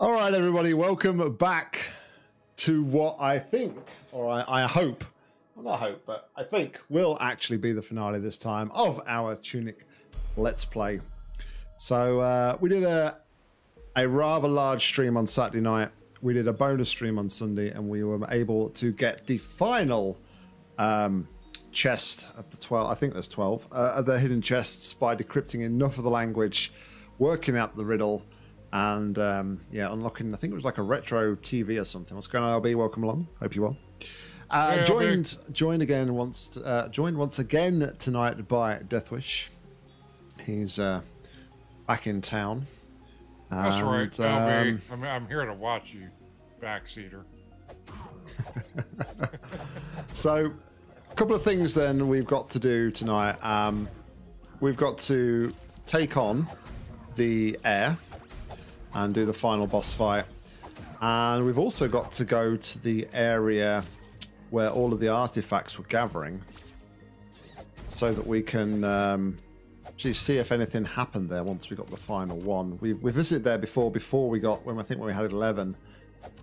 All right, everybody, welcome back to what I think, or I, I hope, well, not hope, but I think will actually be the finale this time of our Tunic Let's Play. So uh, we did a a rather large stream on Saturday night. We did a bonus stream on Sunday, and we were able to get the final um, chest of the 12 i think there's 12 uh, of the hidden chests by decrypting enough of the language working out the riddle and um, yeah unlocking i think it was like a retro tv or something what's going on lb welcome along hope you well uh, Hey, joined joined again once uh, joined once again tonight by deathwish he's uh, back in town That's right. And, LB. um, I'm, I'm here to watch you, backseater. So, a couple of things then we've got to do tonight. Um, we've got to take on the Heir and do the final boss fight. And we've also got to go to the area where all of the artifacts were gathering so that we can um, actually see if anything happened there once we got the final one. We, we visited there before, before we got, when I think when we had 11,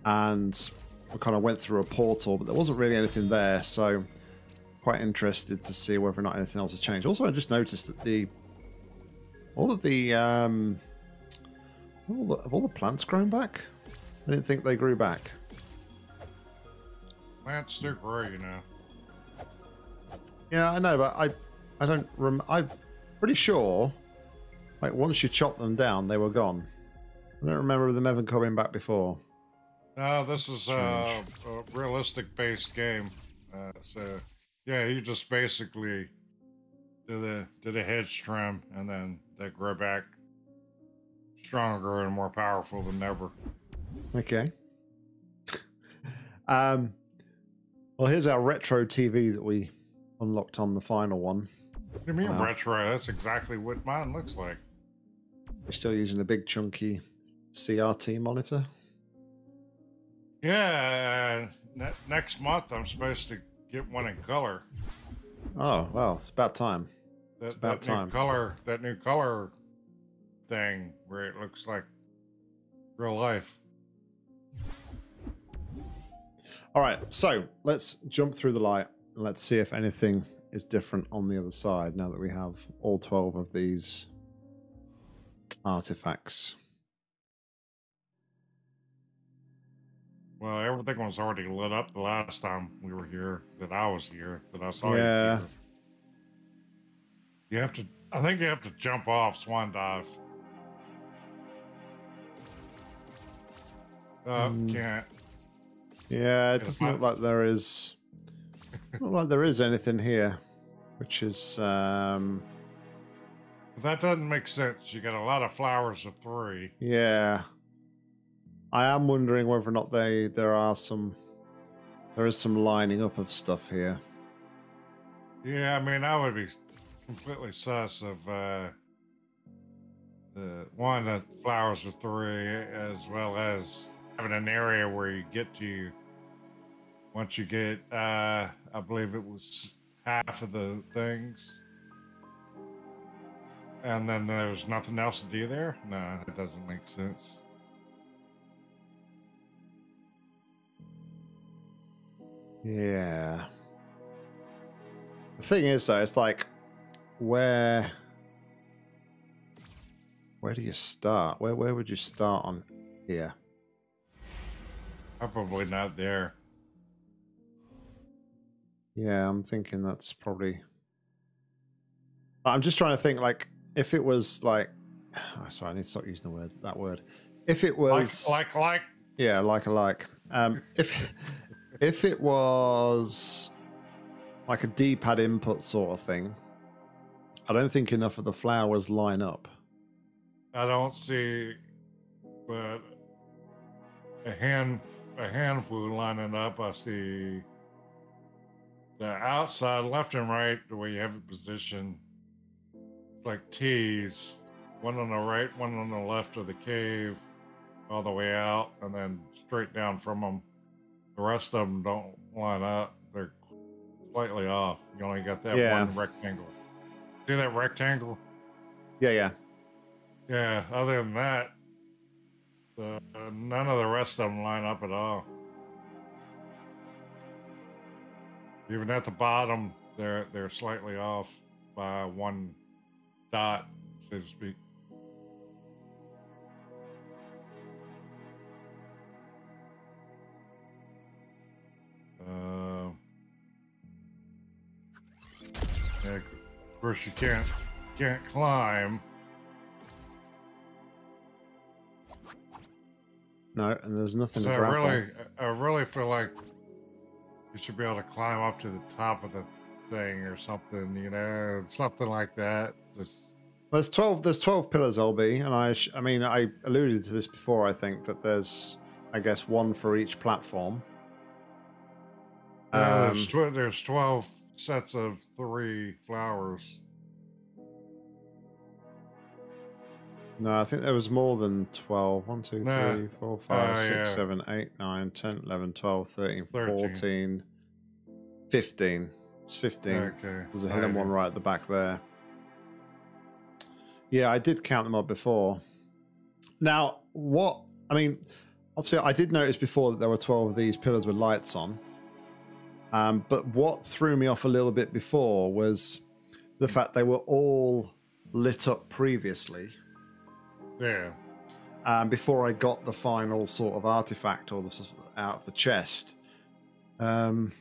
and we kind of went through a portal, but there wasn't really anything there, so quite interested to see whether or not anything else has changed. Also, I just noticed that the all of the um, all the, have all the plants grown back? I didn't think they grew back. Plants do grow, you know. Yeah, I know, but I I don't rem- I'm pretty sure like once you chop them down, they were gone. I don't remember them ever coming back before. No, this is uh, a realistic-based game. Uh, so, yeah, you just basically do the do the hedge trim, and then they grow back stronger and more powerful than ever. Okay. um, well, here's our retro TV that we unlocked on the final one. What do you mean Wow. retro? That's exactly what mine looks like. We're still using the big chunky CRT monitor. Yeah, uh, ne- next month I'm supposed to get one in color. Oh, well, it's about time. That, about that time. color, that new color thing where it looks like real life. All right, so let's jump through the light and let's see if anything is different on the other side now that we have all 12 of these artifacts. Well, everything was already lit up the last time we were here. That I was here. That I saw Yeah. you. Here. You have to. I think you have to jump off swan dive. Uh, Mm. can't. Yeah, it doesn't look like there is. Not like there is anything here, which is um, that doesn't make sense. You got a lot of flowers of three. yeah. I am wondering whether or not they there are some there is some lining up of stuff here. Yeah, I mean, I would be completely sus of uh, the one the flowers of three, as well as having an area where you get to once you get, uh, I believe it was half of the things, and then there's nothing else to do there. No, it doesn't make sense. Yeah. The thing is, though, it's like where where do you start? Where where would you start on here? Probably not there. Yeah, I'm thinking that's probably. I'm just trying to think, like, if it was like, oh, sorry, I need to stop using the word that word. If it Like, was like, like. Yeah, like a like. Um, if if it was like a D-pad input sort of thing, I don't think enough of the flowers line up. I don't see but a hand a handful lining up. I see the outside left and right, the way you have it positioned, like T's. One on the right, one on the left of the cave, all the way out, and then straight down from them. The rest of them don't line up. They're slightly off. You only got that Yeah. one rectangle. See that rectangle? Yeah, yeah. Yeah, other than that, the, none of the rest of them line up at all. Even at the bottom, they're they're slightly off by one dot, so to speak. Uh, yeah, of course, you can't can't climb. No, and there's nothing So to I really. I really feel like you should be able to climb up to the top of the thing or something, you know, something like that. Just There's twelve. There's twelve pillars, LB, and I. sh- I mean, I alluded to this before. I think that there's, I guess, one for each platform. Yeah, Um, there's, tw- there's 12 sets of three flowers. No, I think there was more than 12. 1, 2, Nah. 3, 4, 5, Uh, 6, yeah. 7, 8, 9, 10, 11, 12, 13, 13. 14, 15. It's 15. Okay. There's a hidden one right at the back there. Yeah, I did count them up before. Now, what I mean, obviously, I did notice before that there were 12 of these pillars with lights on. Um, but what threw me off a little bit before was the fact they were all lit up previously Yeah. um, before I got the final sort of artifact or the out of the chest. Um,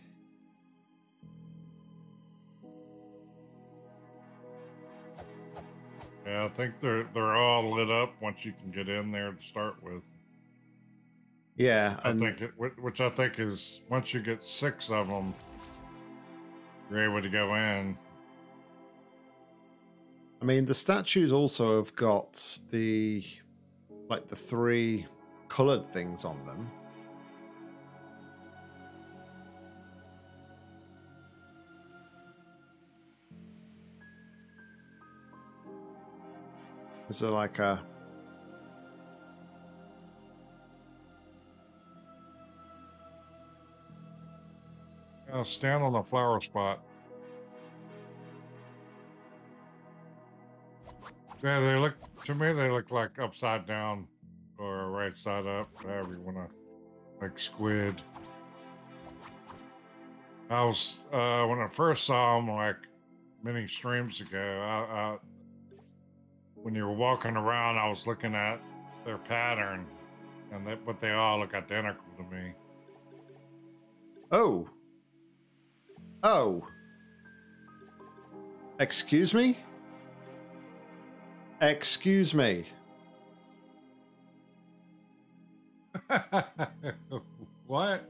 Yeah, I think they're they're all lit up once you can get in there to start with. yeah, I think it, which I think is once you get six of them, you're able to go in. I mean the statues also have got the like the three colored things on them. Is there like a Uh, stand on the flower spot. Yeah, they look to me. They look like upside down or right side up, however you wanna, like squid. I was uh, when I first saw them, like many streams ago. I, I, when you were walking around, I was looking at their pattern, and they, but they all look identical to me. Oh. Oh. Excuse me? Excuse me. what?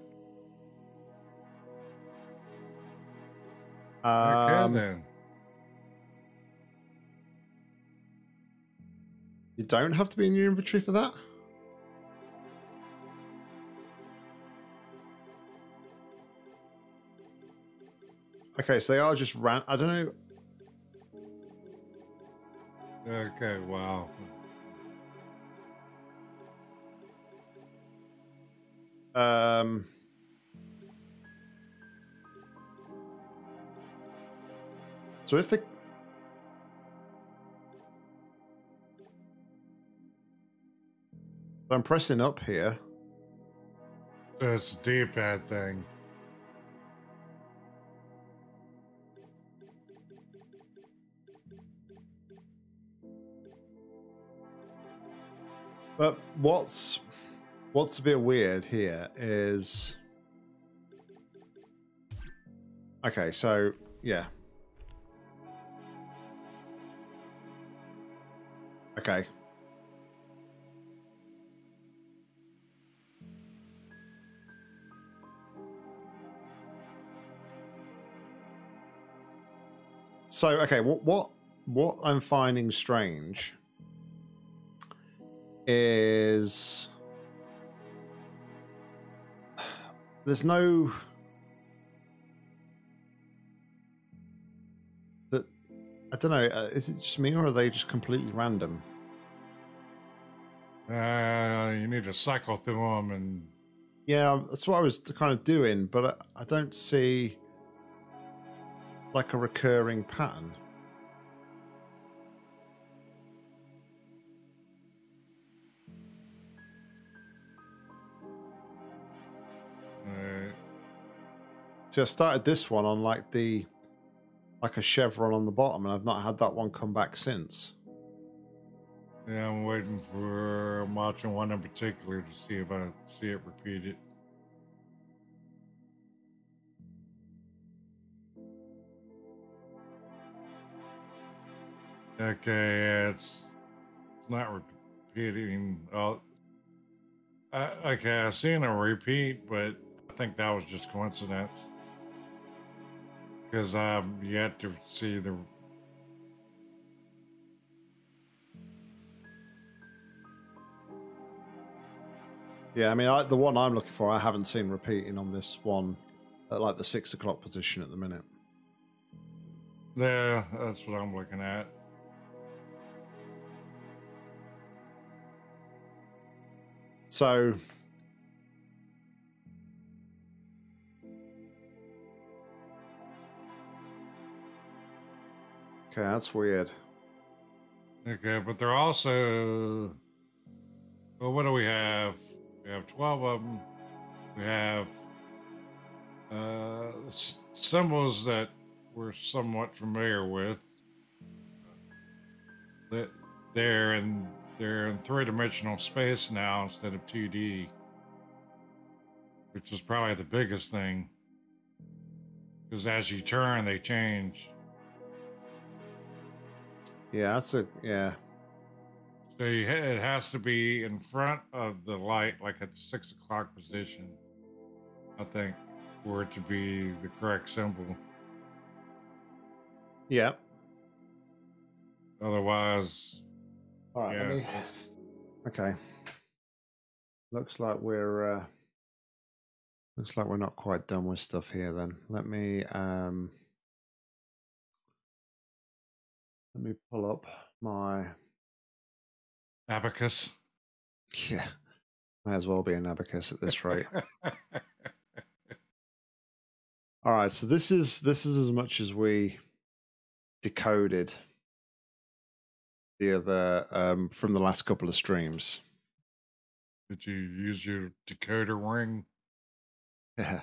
okay Um, then. you don't have to be in your inventory for that? Okay, so they are just ran. I don't know. Okay, wow. Um, so if the I'm pressing up here. A D-pad thing. But what's what's a bit weird here is okay. So yeah, okay. So okay, what what what I'm finding strange is there's no that I don't know. Uh, is it just me or are they just completely random? Uh, you need to cycle through them and Yeah, that's what I was kind of doing, but I, I don't see like a recurring pattern. See, I started this one on like the like a chevron on the bottom, and I've not had that one come back since. Yeah, I'm waiting for uh, I'm watching one in particular to see if I see it repeated. Okay, it's it's not repeating. Oh, I, okay, I've seen a repeat, but I think that was just coincidence because I've um, yet to see the Yeah, I mean, I, the one I'm looking for, I haven't seen repeating on this one at like the six o'clock position at the minute. Yeah, that's what I'm looking at. So, okay, that's weird. Okay, but they're also. Well, what do we have? We have 12 of them. We have uh, symbols that we're somewhat familiar with. That they're in they're in three dimensional space now instead of 2D, which is probably the biggest thing. Because as you turn, they change. Yeah, that's a yeah. So you, it has to be in front of the light, like at the six o'clock position. I think for it to be the correct symbol. Yeah. Otherwise, All right. let Yeah. me- Okay. Looks like we're uh looks like we're not quite done with stuff here then. Let me um let me pull up my abacus. yeah. May as well be an abacus at this rate. All right, so this is this is as much as we decoded the other um from the last couple of streams. Did you use your decoder ring? Yeah.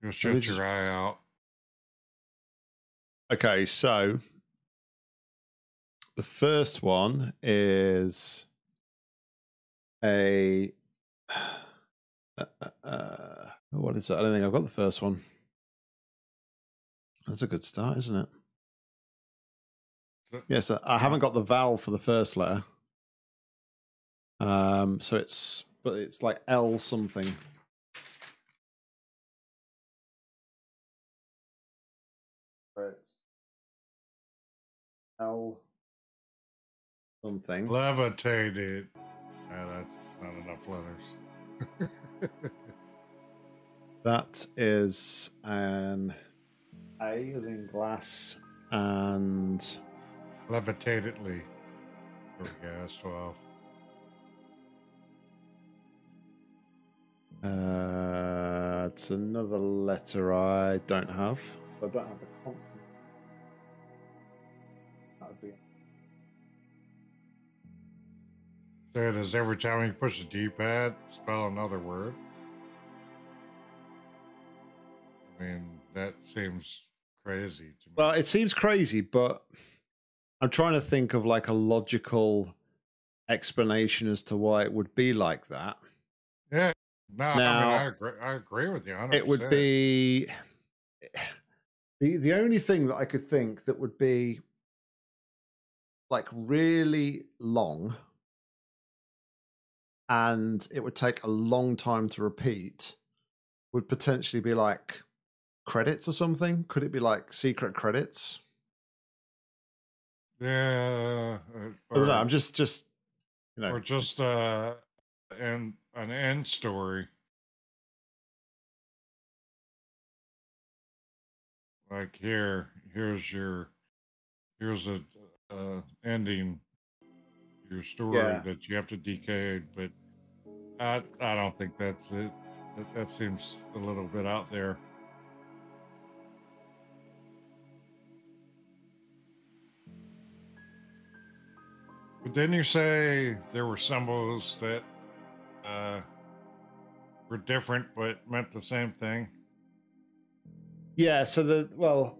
You'll shut just- your eye out. Okay, so the first one is a uh, uh, uh, what is that? I don't think I've got the first one. That's a good start, isn't it? So- Yes, I haven't got the vowel for the first letter. Um, so it's but it's like L something. It's L something. Levitated. Ah, that's not enough letters. That is an A as in glass and Levitatedly. There we go. That's 12. uh, it's another letter I don't have. So I don't have the constant. It is every time you push the D pad, spell another word. I mean, that seems crazy to me. Well, it seems crazy, but I'm trying to think of like a logical explanation as to why it would be like that. yeah. No, I mean, Now- I agree, I agree with you. 100%. It would be the the only thing that I could think that would be like really long and it would take a long time to repeat would potentially be like credits or something. Could it be like secret credits? Yeah. uh, I don't know. I'm just just you know or just uh, an an end story. Like here, here's your here's a uh, ending your story Yeah. that you have to decode, but I I don't think that's it. That, that seems a little bit out there. But didn't you say there were symbols that uh, were different but meant the same thing? Yeah, so the well,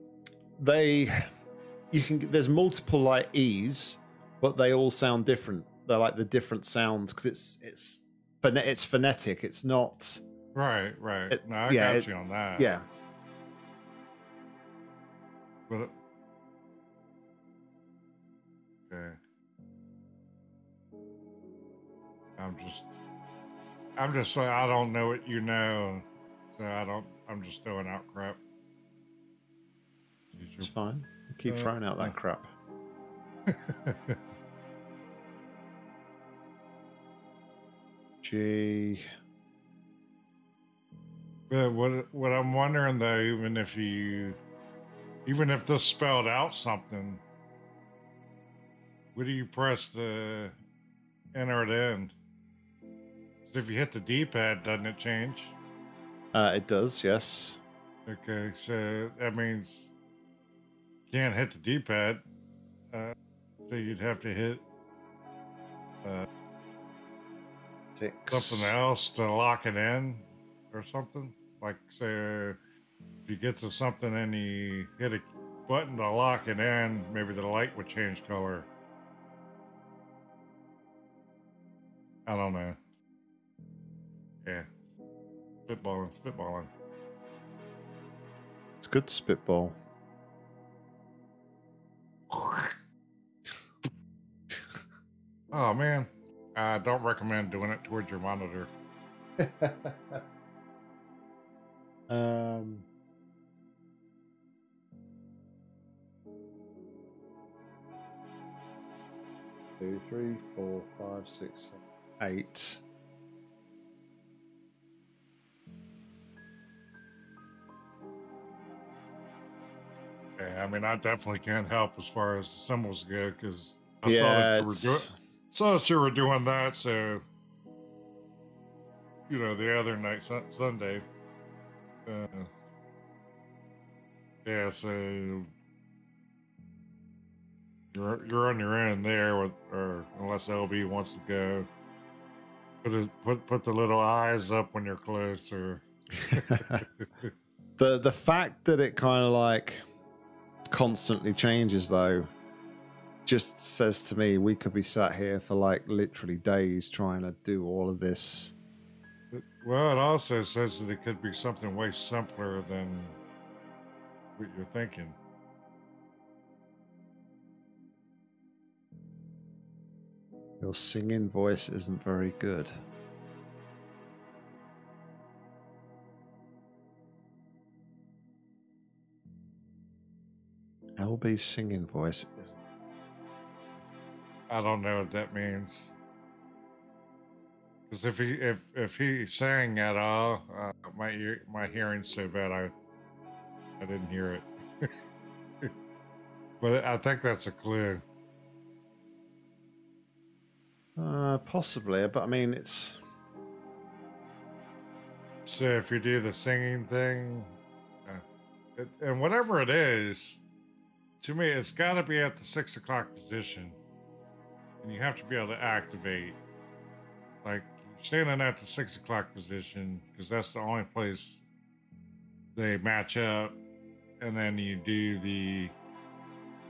they you can there's multiple like E's, but they all sound different. They're like the different sounds because it's it's it's phonetic. It's not Right, right. It- no, I yeah, got it- you on that. yeah. But okay. I'm just I'm just saying I don't know what you know. So I don't I'm just throwing out crap. It's fine. Keep Uh, throwing out uh. that crap. Your- G. But what what I'm wondering though, even if you even if this spelled out something, where do you press the enter it in? if you hit the D pad, doesn't it change? Uh, it does, yes. Okay, so that means you can't hit the D pad. Uh, so you'd have to hit uh, Six. something else to lock it in or something. Like say if you get to something and you hit a button to lock it in, maybe the light would change color. I don't know. Yeah. Spitballing, spitballing. It's good spitball. Oh man. I don't recommend doing it towards your monitor. um. Two, three, four, five, six, seven, eight. Yeah, I mean, I definitely can't help as far as the symbols go because I saw Yeah, that you were doing, saw you were doing that. So, you know, the other night, Sun- Sunday. Uh, yeah, so you're you're on your end there, with, or unless LB wants to go. Put it, put put the little eyes up when you're closer. the the fact that it kind of like constantly changes though just says to me we could be sat here for like literally days trying to do all of this Well, it also says that it could be something way simpler than what you're thinking. your singing voice isn't very good LB's singing voice is I don't know what that means. Because if he if if he sang at all, uh, my ear my hearing's so bad I I didn't hear it. but I think that's a clue. uh, possibly but I mean it's So if you do the singing thing, uh, it, and whatever it is, to me, it's got to be at the six o'clock position, and you have to be able to activate. Like standing at the six o'clock position, because that's the only place they match up, and then you do the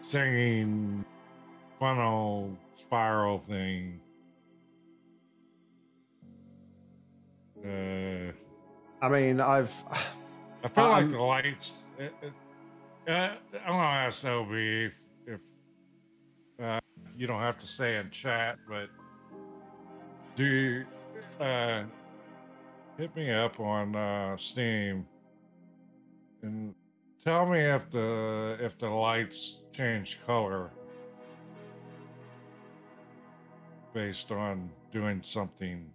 singing funnel spiral thing. Uh, I mean I've I feel like Um, the lights. It, it, uh, I'm gonna ask LB if, if uh, you don't have to say in chat, but do you, uh, hit me up on uh, Steam and tell me if the if the lights change color based on doing something.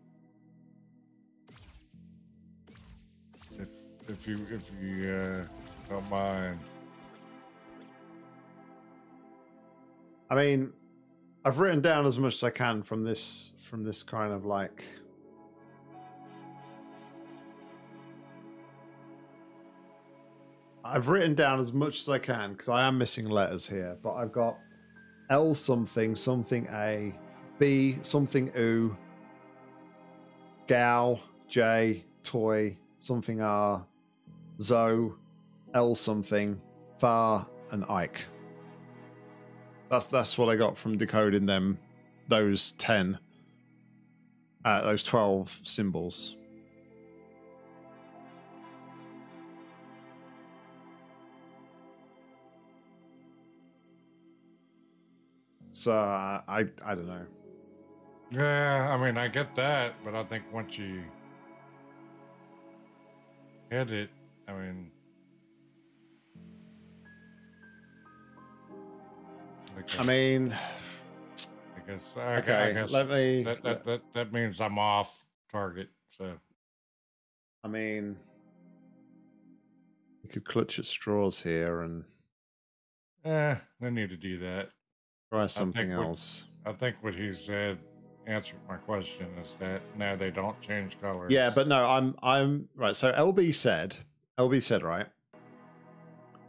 If if you if you uh, don't mind. I mean, I've written down as much as I can from this from this kind of like I've written down as much as I can because I am missing letters here, but I've got L something, something A, B, something U, Gal, J, Toy, something R, Zo, L something, Thar, and Ike. That's that's what I got from decoding them. Those ten, uh, those twelve symbols. So uh, I I don't know. Yeah, I mean, I get that, but I think once you hit it, I mean, I mean, I guess, I, okay. I guess let me. that, that, that, that means I'm off target. So, I mean, you could clutch at straws here and eh, no need to do that. try something what- else. I think what he said answered my question is that no, they don't change colors. Yeah, but no, I'm I'm right. So LB said, LB said right,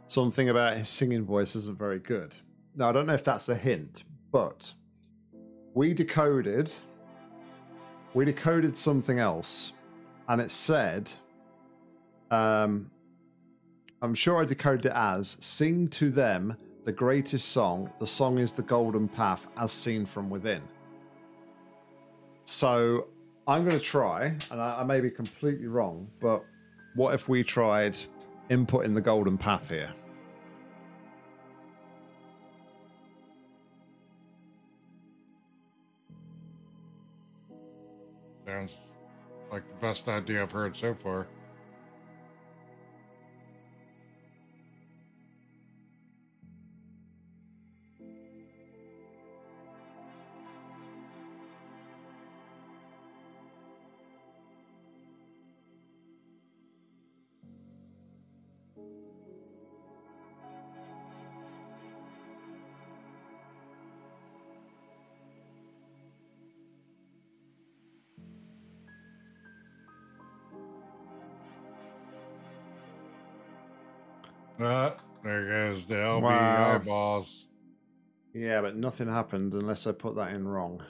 something about his singing voice isn't very good. Now I don't know if that's a hint, but we decoded, we decoded something else, and it said, um, I'm sure I decoded it as "Sing to them the greatest song. The song is the golden path, as seen from within." So I'm going to try, and I, I may be completely wrong, but what if we tried inputting the golden path here? Sounds like the best idea I've heard so far. Uh, there goes the LB Wow. eyeballs. Yeah, but nothing happened unless I put that in wrong.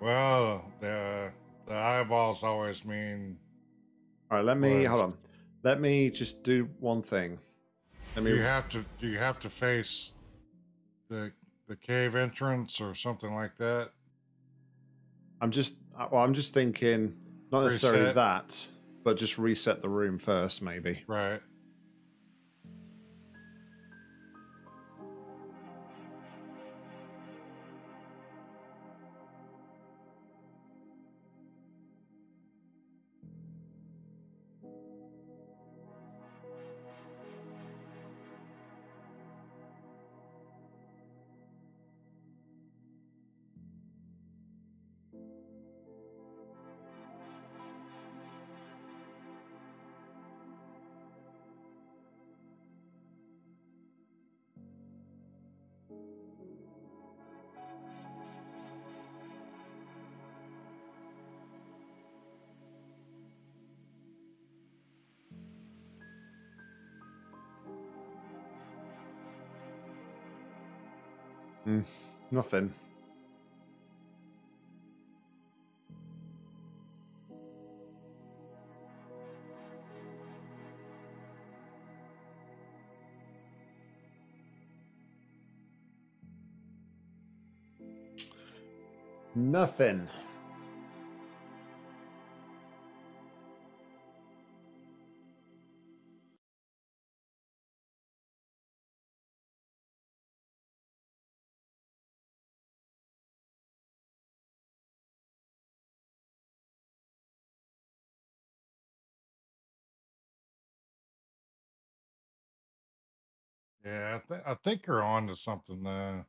Well, the the eyeballs always mean All right, let me Words. hold on. Let me just do one thing. Let me. you have to you have to face the the cave entrance or something like that. I'm just. uh, Well, I'm just thinking, not necessarily Reset. that, but just reset the room first, maybe. Right. Nothing. Nothing. Yeah, I, th- I think you're on to something there.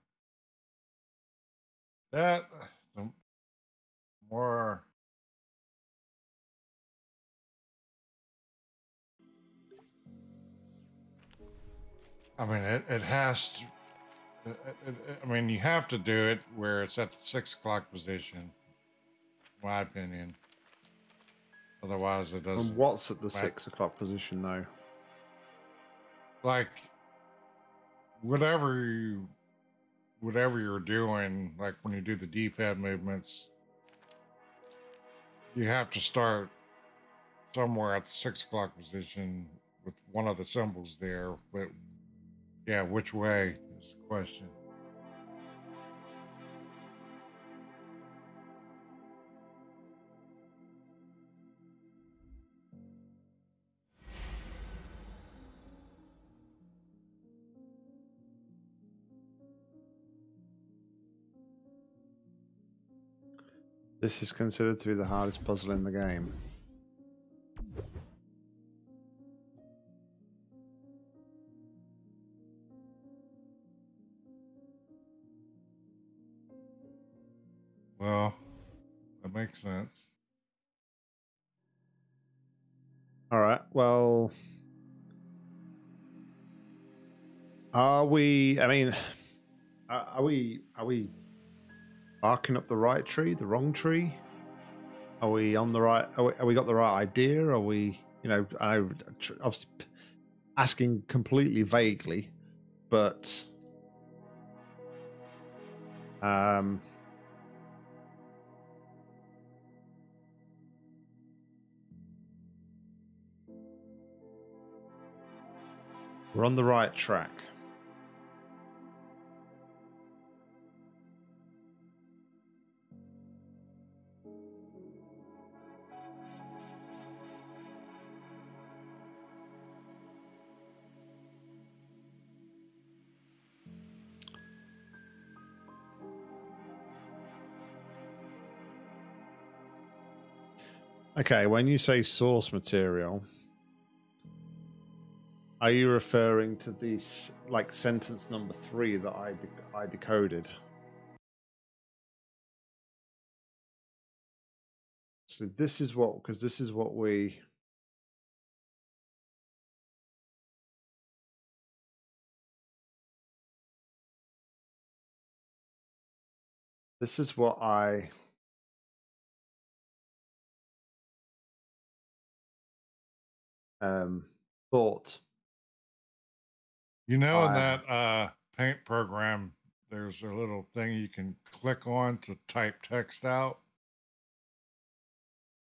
That uh, the more I mean, it, it has to. It, it, it- I mean, you have to do it where it's at the six o'clock position, in my opinion. Otherwise, it doesn't. And what's at the Right. six o'clock position though? like whatever you whatever you're doing like when you do the d-pad movements you have to start somewhere at the six o'clock position with one of the symbols there. But yeah, which way is the question. This is considered to be the hardest puzzle in the game. Well, that makes sense. All right. Well, are we? I mean, are are we? Are we barking up the right tree, the wrong tree? Are we on the right? Are we, are we got the right idea? Are we? You know, I obviously asking completely vaguely, but um. We're on the right track. Okay, when you say source material, are you referring to this like sentence number three that I de- I decoded? So this is what because this is what we. This is what I. Um, thought You know, in that uh, paint program, there's a little thing you can click on to type text out.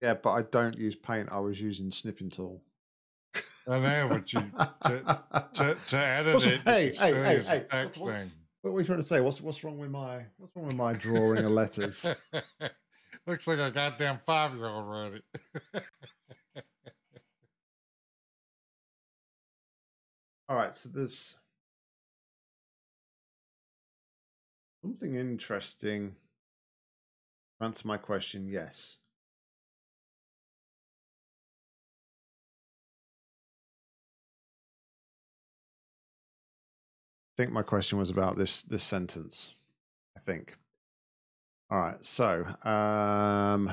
Yeah, but I don't use paint. I was using snipping tool. I know, but you to, to, to edit What's- it, hey, you can still hey, hey, hey, the text what's- thing. What were you trying to say? What's what's wrong with my what's wrong with my drawing of letters? Looks like a goddamn five year old wrote it. All right, so there's something interesting. Answer my question, yes. I think my question was about this this sentence. I think. All right, so um,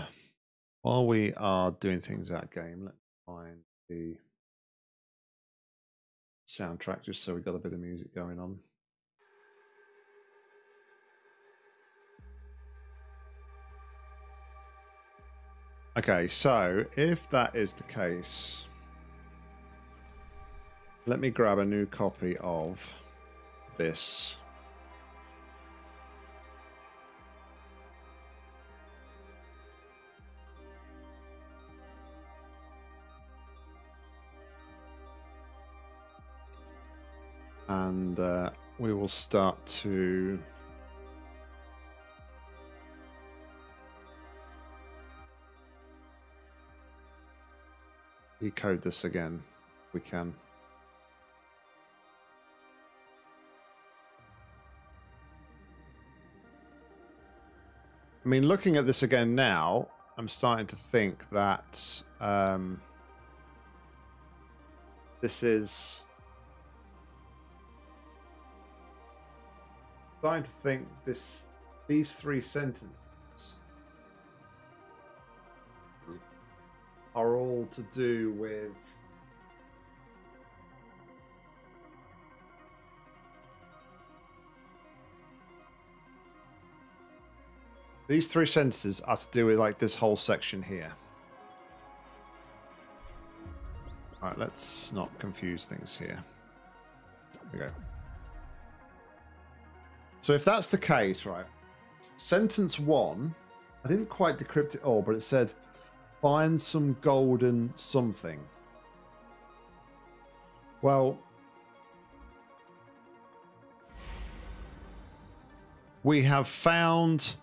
while we are doing things out game, let's find the soundtrack just so we got a bit of music going on. Okay, so if that is the case, let me grab a new copy of this. And uh, we will start to decode this again. We can. I mean, looking at this again now, I'm starting to think that um, this is. Starting to think this these three sentences are all to do with These three sentences are to do with like this whole section here. Alright, let's not confuse things here. There we go. So if that's the case, right? Sentence one, I didn't quite decrypt it all, but it said Find some golden something. Well, we have found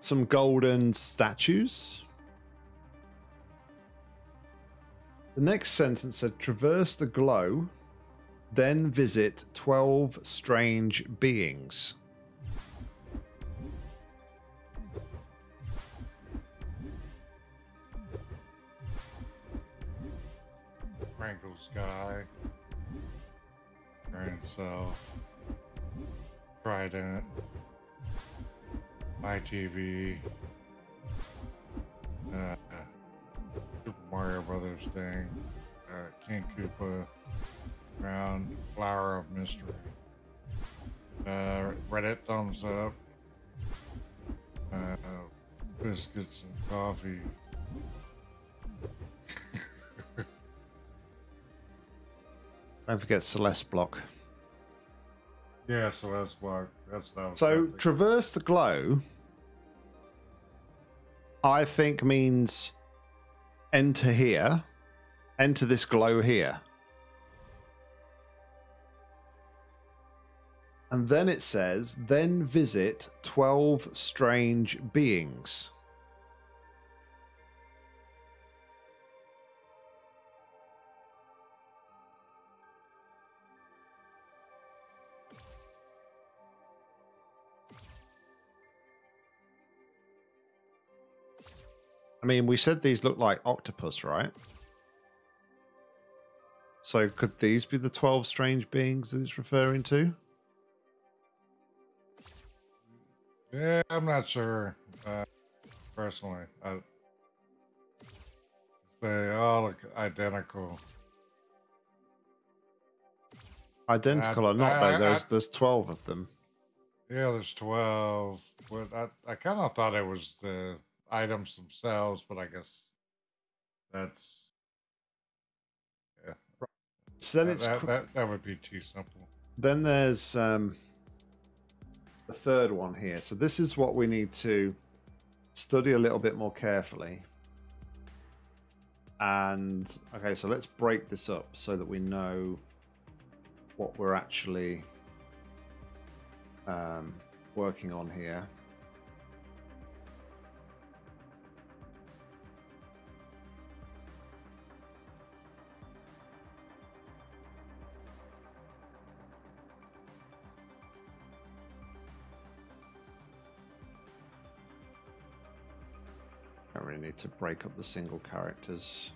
some golden statues. The next sentence said traverse the glow, then visit 12 strange beings. Rankle Sky, Grand South, Trident, MyTV, uh, Super Mario Brothers thing, uh, King Koopa, Round Flower of Mystery, uh, Reddit thumbs up, uh, biscuits and coffee. Don't forget Celeste Block. Yeah, so that's why that's that. So traverse the glow, I think means enter here, enter this glow here. And then it says, then visit 12 strange beings. I mean, we said these look like octopus, right? So could these be the 12 strange beings that it's referring to? Yeah, I'm not sure. Uh, personally, I, they all look identical. Identical or not, I- though. I- There's I- there's 12 of them. Yeah, there's twelve. But I, I kind of thought it was the items themselves, but I guess that's So then that, it's that, that, that would be too simple. then there's um, the third one here. So this is what we need to study a little bit more carefully. And okay, so let's break this up so that we know what we're actually um, working on here. Need to break up the single characters.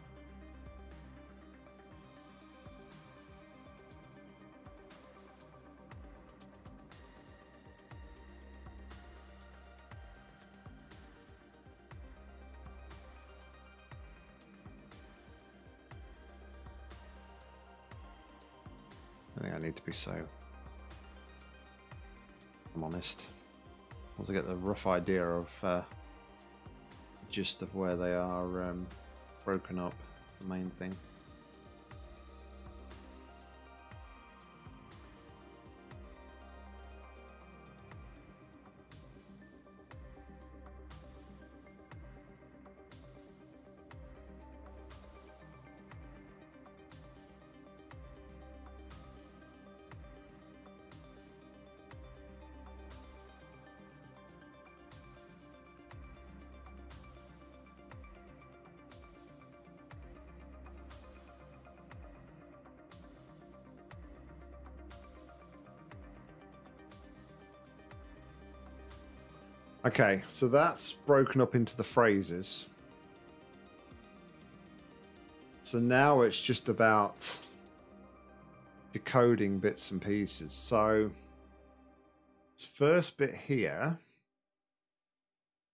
I think I need to be so. I'm honest. Once I get the rough idea of uh, gist of where they are um, broken up. It's the main thing. Okay, so that's broken up into the phrases. So now it's just about decoding bits and pieces. So this first bit here,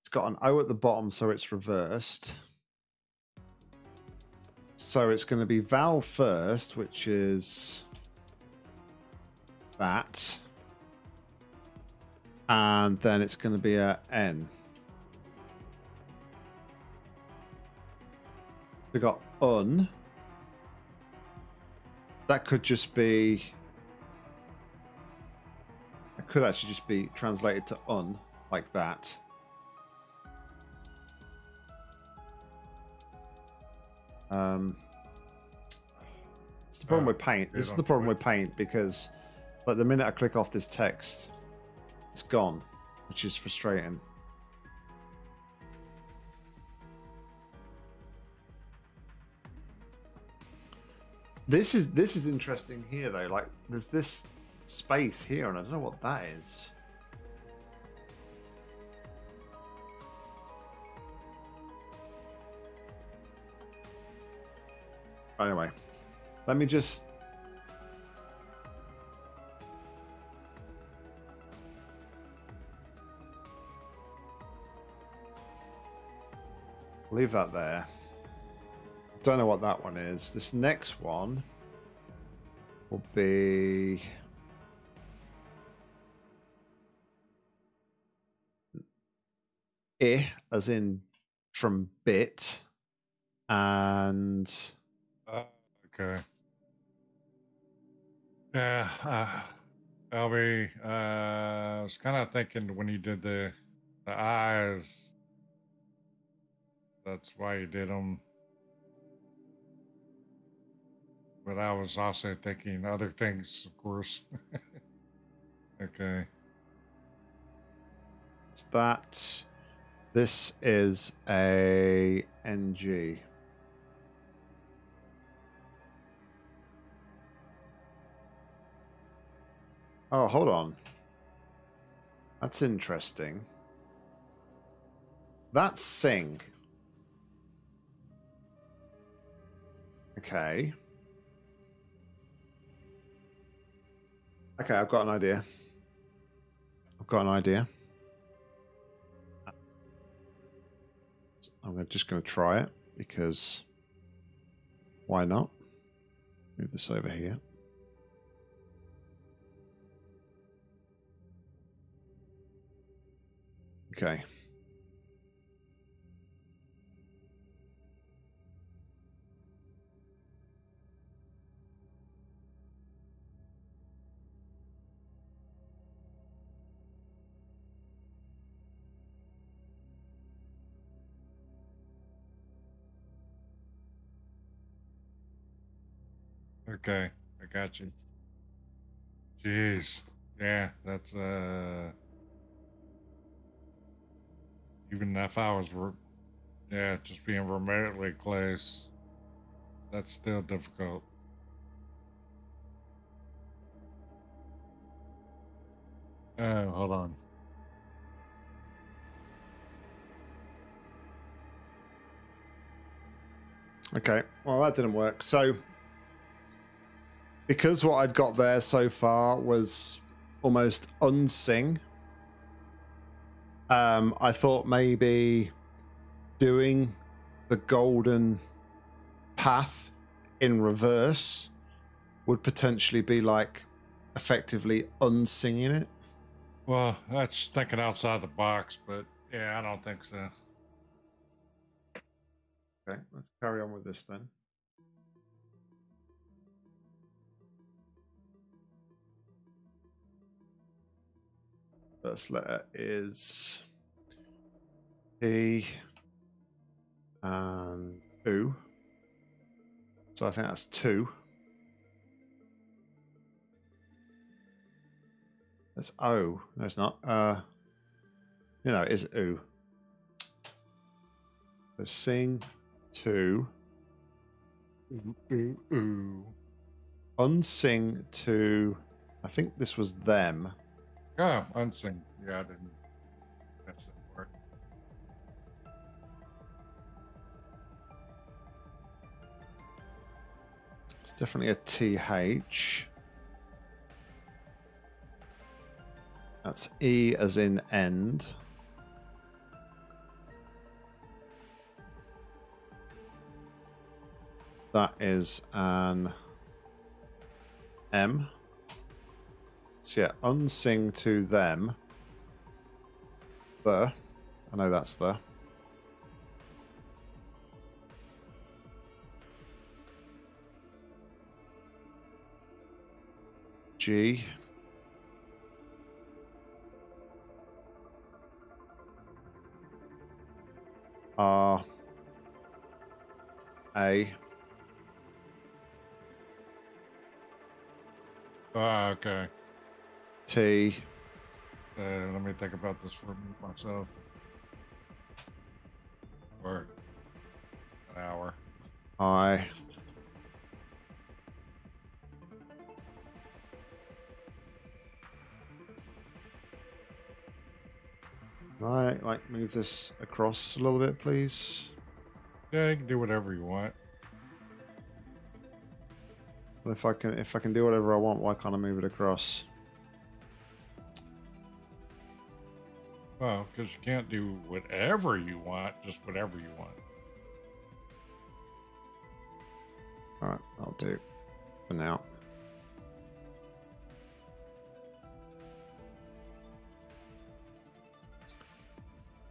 it's got an O at the bottom, so it's reversed. So it's going to be vowel first, which is that and then it's going to be a N. We got un. That could just be. It could actually just be translated to un, like that. Um, it's the problem Uh, with paint. This is the problem with paint because, like, the minute I click off this text, it's gone, which is frustrating. This is this is interesting here though. Like, there's this space here, and I don't know what that is. Anyway, let me just. Leave that there. Don't know what that one is. This next one will be. I, as in from bit, and Uh, okay. Yeah, uh, LB, uh, I was kind of thinking when you did the the eyes, that's why you did them. But I was also thinking other things, of course. okay. It's that. This is a NG. Oh, hold on. That's interesting. That's Sing. Okay. Okay, I've got an idea. I've got an idea. I'm just going to try it because why not? Move this over here. Okay. Okay, I got you. Jeez. Yeah, that's uh even if I was yeah, just being remotely close, that's still difficult. Oh, hold on. Okay, well, that didn't work. So, because what I'd got there so far was almost unsing, um, I thought maybe doing the golden path in reverse would potentially be like effectively unsinging it. Well, that's thinking outside the box, but yeah, I don't think so. Okay, let's carry on with this then. First letter is P and U. So I think that's two. That's O. No, it's not. Uh, you know, it is U. So sing to Ooh, ooh, ooh. unsing to I think this was them. Ah, oh, unsing. Yeah, I didn't catch that part. It's definitely a TH. That's E as in end. That is an M. Yeah, unsing to them. The. I know that's there. G. R. A. Ah, okay. T. Uh, let me think about this for myself. Or an hour. I. Right, like move this across a little bit, please. Yeah, you can do whatever you want. But if I can, if I can do whatever I want, why can't I move it across? Well, because you can't do whatever you want, just whatever you want. All right, I'll do for now.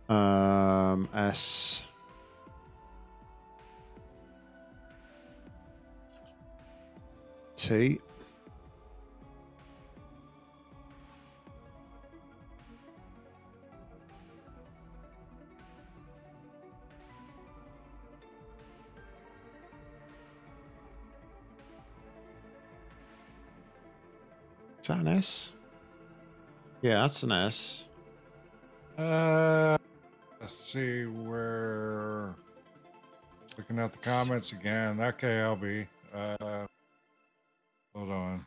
Um, S. T. S? Yeah, that's an S. Uh, let's see where. Looking at the comments again. Okay, I'll be. Uh, hold on.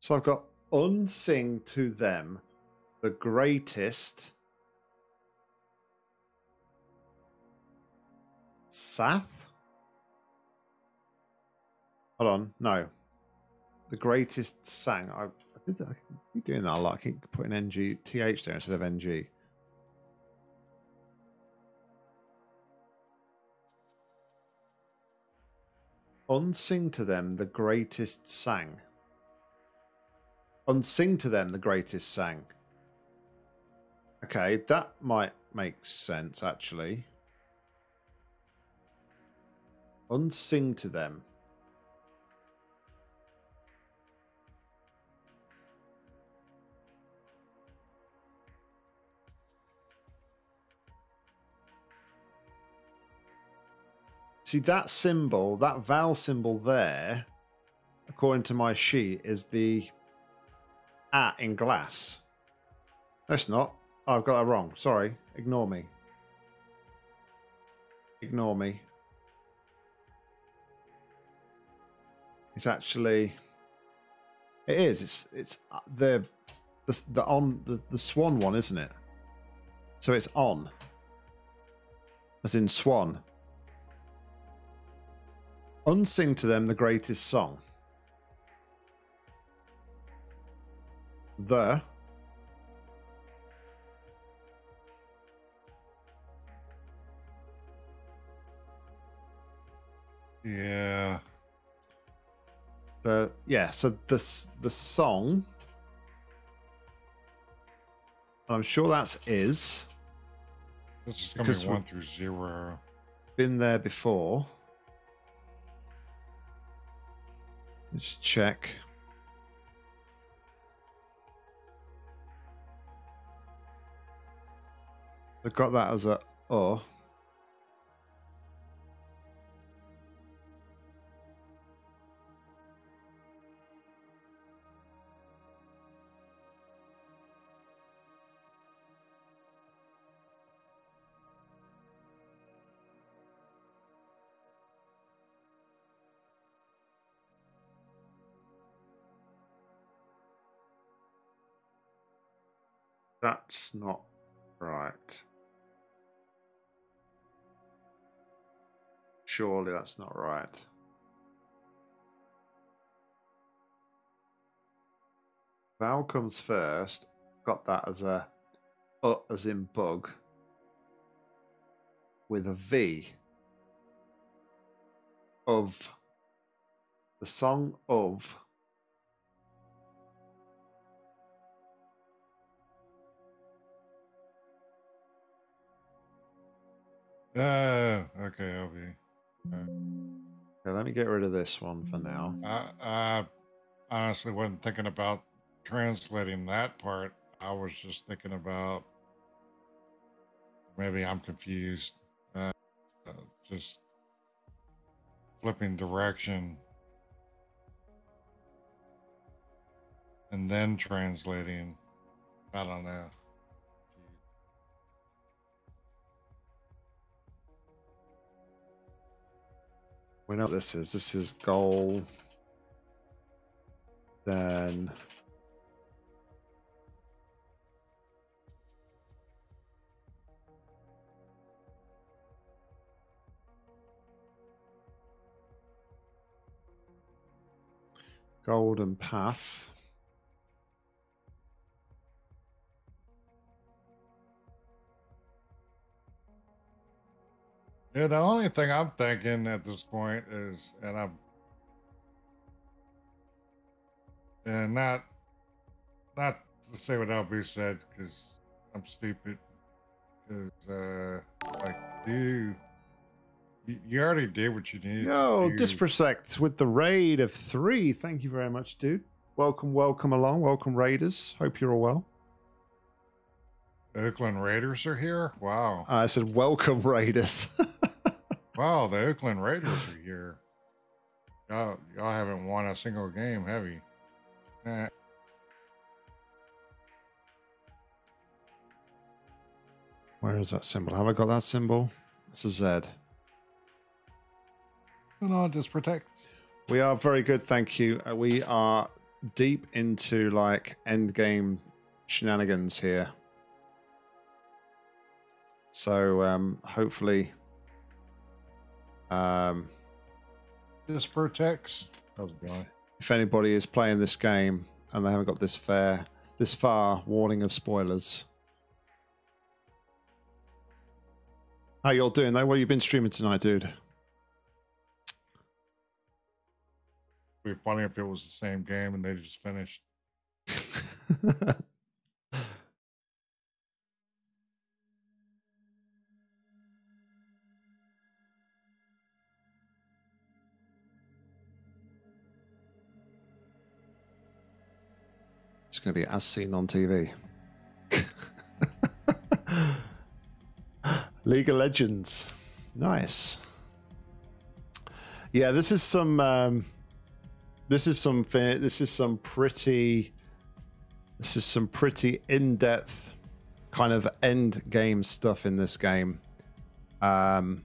So I've got unsing to them the greatest Sath? Hold on, no. The greatest sang. I, I did. I keep doing that a lot. I keep putting NG TH there instead of NG. Unsing to them the greatest sang. Unsing to them the greatest sang. Okay, that might make sense actually. Unsing to them. See that symbol, that vowel symbol there, according to my sheet, is the at in glass. That's not. Oh, I've got that wrong. Sorry. Ignore me. Ignore me. It's actually. It is. It's it's uh, the the the on the the swan one, isn't it? So it's on. As in swan. Unsing to them the greatest song. The Yeah. the yeah so the the song i'm sure that's is This is going to be one through zero. been there before let's check. I've got that as a oh That's not right. Surely that's not right. Val comes first. Got that as a uh, as in bug with a V of the song of Uh, okay, I'll be. Okay, let me get rid of this one for now. I, I honestly wasn't thinking about translating that part. I was just thinking about maybe I'm confused. Uh, uh, just flipping direction and then translating. I don't know. We know this is. This is goal. Then Golden Path. Yeah, the only thing I'm thinking at this point is, and I'm, and not, not to say what LB said because I'm stupid. Because, uh, like, you, you already did what you needed. To do. Disprotect with the raid of three. Thank you very much, dude. Welcome, welcome along. Welcome, Raiders. Hope you're all well. Oakland Raiders are here. Wow, I said, welcome, Raiders. wow, the Oakland Raiders are here. Y'all, y'all haven't won a single game, have you? Eh. Where is that symbol? Have I got that symbol? It's a Z. No, just protect. We are very good, thank you. Uh, we are deep into like end game shenanigans here. So um hopefully um Just protects. How's it going? if anybody is playing this game and they haven't got this fair this far, warning of spoilers. How y'all doing though? What have you been streaming tonight, dude? It'd be funny if it was the same game and they just finished. It's going to be as seen on TV. League of Legends. Nice. Yeah, this is some um this is some this is some pretty this is some pretty in-depth kind of end game stuff in this game. Um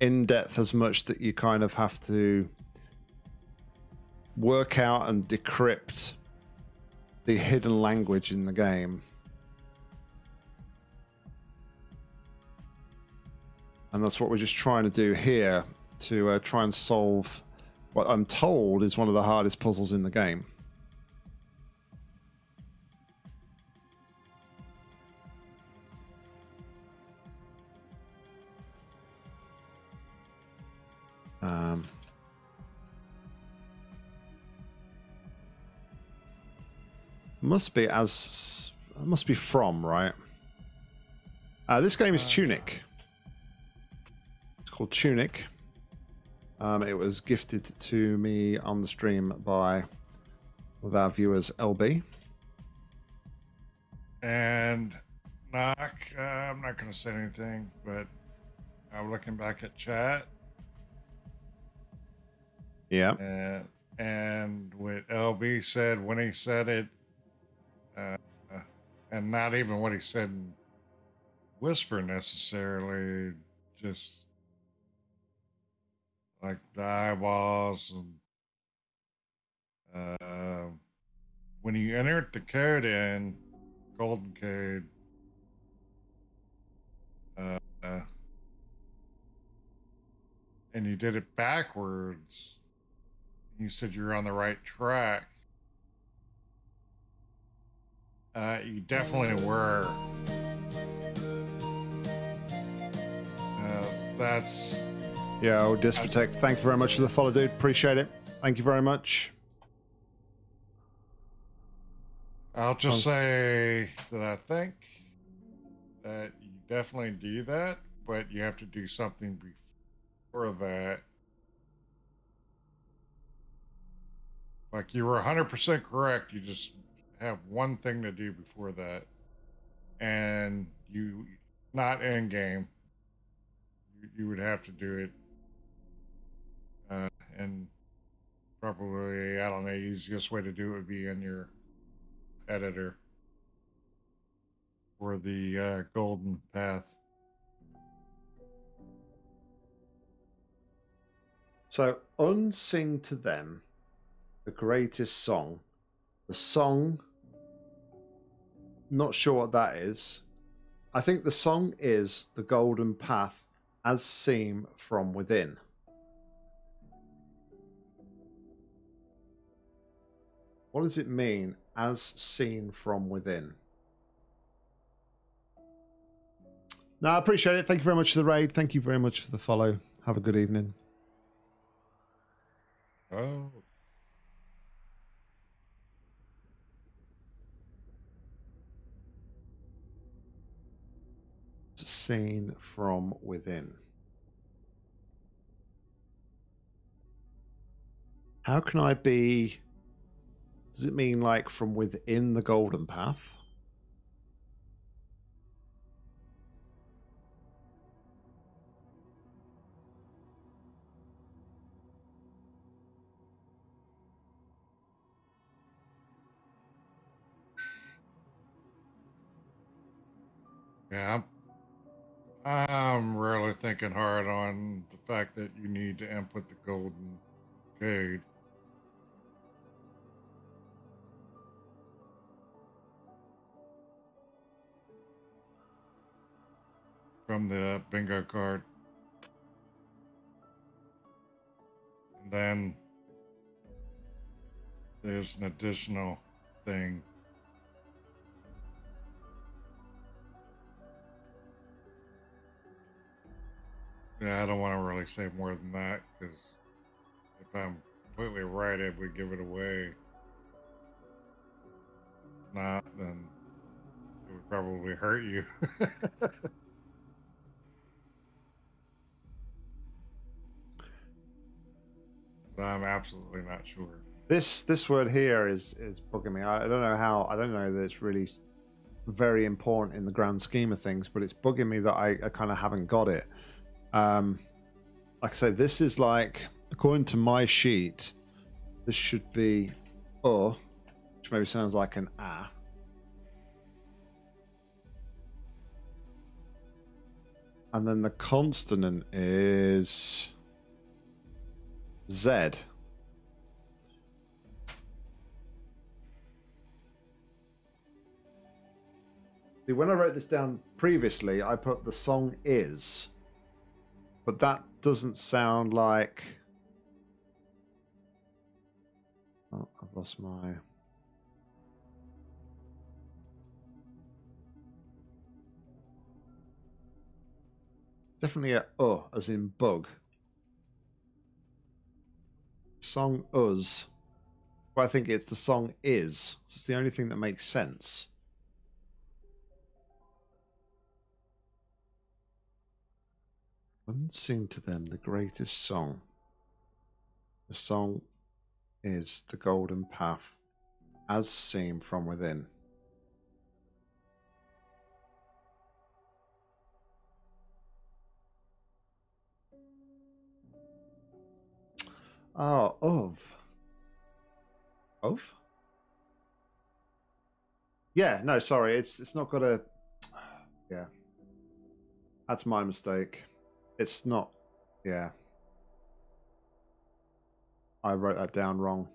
in depth as much that you kind of have to work out and decrypt the hidden language in the game. And that's what we're just trying to do here to uh, try and solve what I'm told is one of the hardest puzzles in the game. Um, must be as must be from right. Uh, this game is Tunic. It's called Tunic. Um, it was gifted to me on the stream by one of our viewers, LB. And Nock. Uh, I'm not going to say anything, but I'm looking back at chat Yeah. and and what LB said when he said it, uh, and not even what he said in whisper necessarily, just like the eyeballs and uh, when you entered the code in golden code uh, and you did it backwards you said you're on the right track uh, you definitely were uh, that's Yo, Disprotect, thank you very much for the follow, dude. Appreciate it. Thank you very much. I'll just Um, say that I think that you definitely do that, but you have to do something before that. Like you were 100% correct. You just have one thing to do before that. and you not in game. You, you would have to do it, uh, and probably I don't know. Easiest way to do it would be in your editor for the uh, golden path. So, unsing to them the greatest song. The song, not sure what that is. I think the song is The Golden Path as seen from within. What does it mean as seen from within? No, I appreciate it. Thank you very much for the raid. Thank you very much for the follow. Have a good evening. Oh, seen from within. How can I be? Does it mean like from within the golden path? yeah. I'm, really thinking hard on the fact that you need to input the golden code. From the bingo card. And then there's an additional thing. Yeah, I don't want to really say more than that because if I'm completely right, it would give it away. If not, then it would probably hurt you. so I'm absolutely not sure. This this word here is is bugging me. I, I don't know how. I don't know that it's really very important in the grand scheme of things, but it's bugging me that I, I kind of haven't got it. Um, like I say, this is like according to my sheet, this should be uh, which maybe sounds like an ah. And then the consonant is Z. See, when I wrote this down previously, I put the song is. But that doesn't sound like. Oh, I've lost my. Definitely a uh, as in bug. Song us. But I think it's the song is. It's the only thing that makes sense. And sing to them the greatest song. The song is the golden path, as seen from within. Oh, of. Of? Yeah, no, sorry, it's it's not got a. Yeah, that's my mistake. It's not. Yeah. I wrote that down wrong.